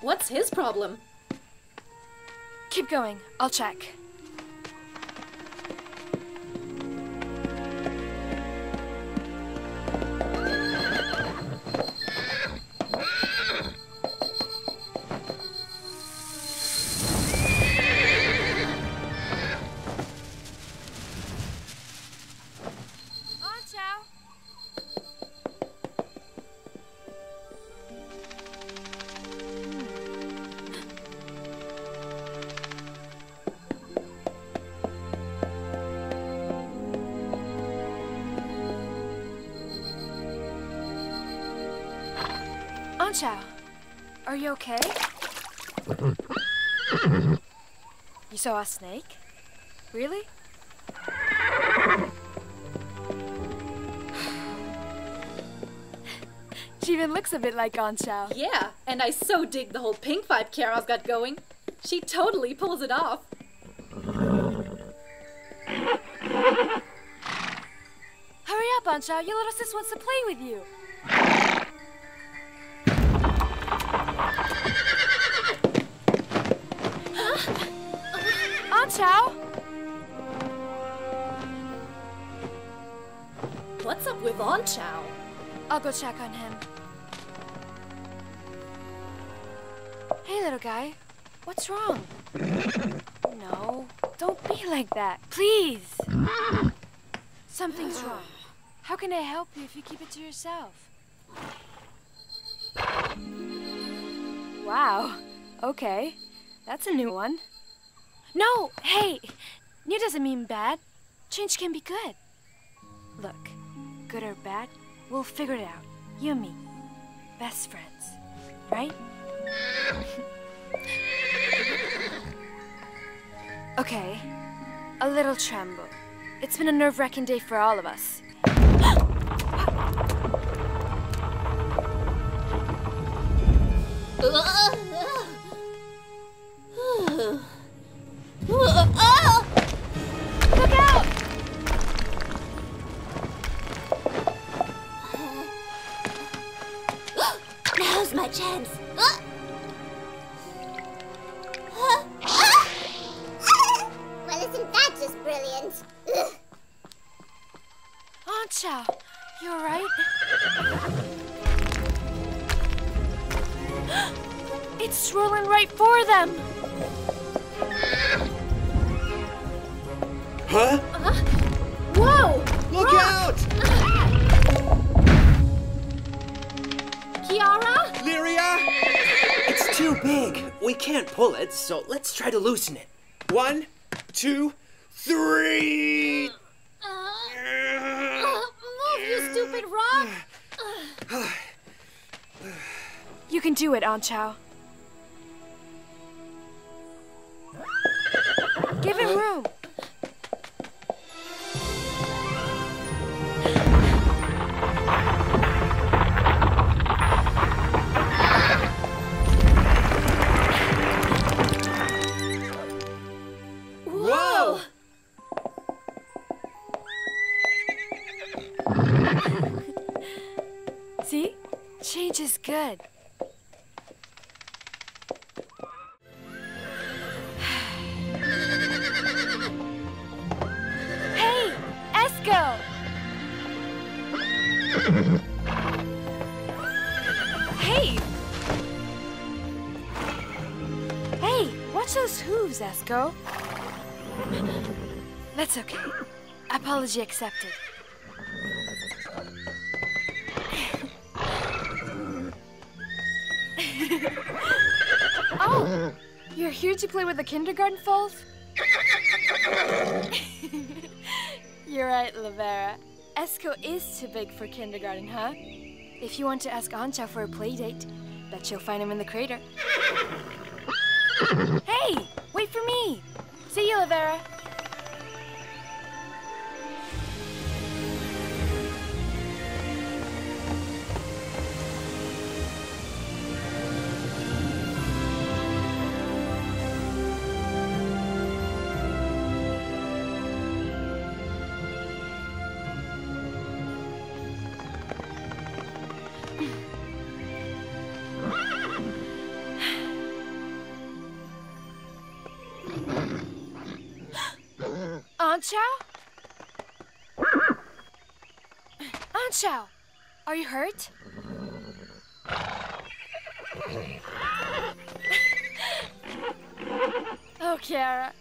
What's his problem? Keep going. I'll check. Onchao, are you okay? you saw a snake? Really? She even looks a bit like Onchao. Yeah, and I so dig the whole pink vibe Kyara's got going. She totally pulls it off. Hurry up, Onchao. Your little sis wants to play with you. What's up with Onchao? I'll go check on him. Hey, little guy. What's wrong? No, don't be like that. Please. Something's wrong. How can I help you if you keep it to yourself? Wow. Okay. That's a new one. No, hey. New doesn't mean bad. Change can be good. Look, good or bad, we'll figure it out. You and me. Best friends. Right? okay. A little tremble. It's been a nerve wracking day for all of us. Now's my chance. Well, isn't that just brilliant? Onchao, you are right. it's rolling right for them. Huh? Can't pull it, so let's try to loosen it. One, two, three. Uh, move, you stupid rock! You can do it, Onchao. Give him room. Good. hey, Esco! hey! Hey, watch those hooves, Esco. That's okay. Apology accepted. Oh, you're here to play with the kindergarten falls? you're right, Lavera. Esco is too big for kindergarten, huh? If you want to ask Onchao for a play date, bet you'll find him in the crater. hey, wait for me. See you, Lavera. Onchao? Aunt Chow, are you hurt? oh, Kyara,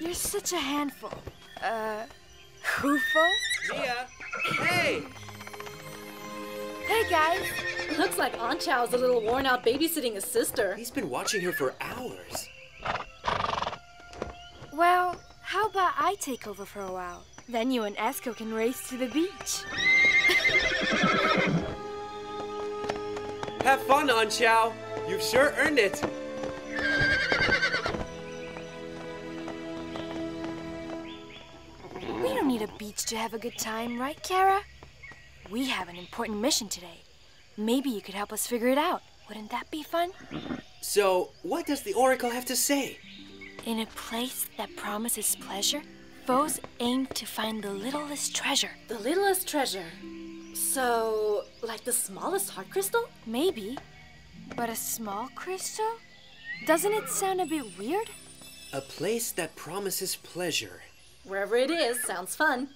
you're such a handful. Uh, Hoofo? Mia! Hey! Hey, guys. Looks like Onchao's a little worn out babysitting his sister. He's been watching her for hours. About I take over for a while? Then you and Esco can race to the beach. Have fun, Chow. You've sure earned it. We don't need a beach to have a good time, right, Kyara? We have an important mission today. Maybe you could help us figure it out. Wouldn't that be fun? So, what does the Oracle have to say? In a place that promises pleasure, foes aim to find the littlest treasure. The littlest treasure. So, like the smallest heart crystal? Maybe. But a small crystal? Doesn't it sound a bit weird? A place that promises pleasure. Wherever it is, sounds fun.